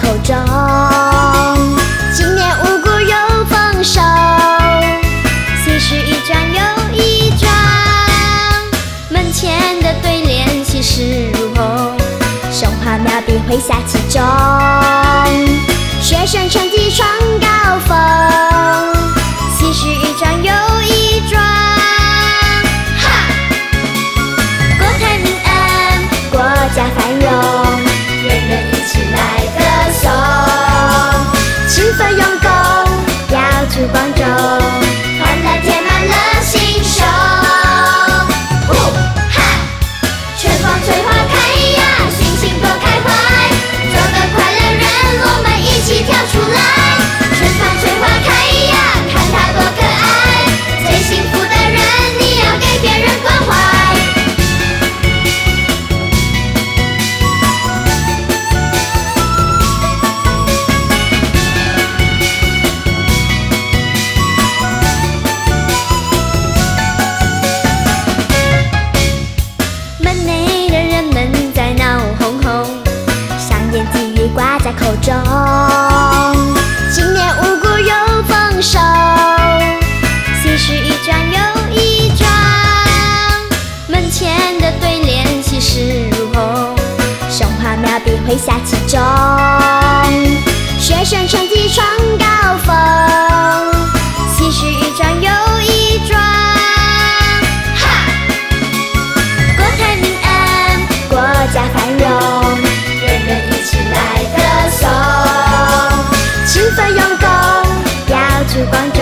口中。今年五谷又丰收喜事一桩又一桩门前的对联喜事如虹生花妙笔绘下其中 to bite 今年五谷又丰收，喜事一桩又一桩。门前的对联气势如虹，神花妙笔挥下其中。时光。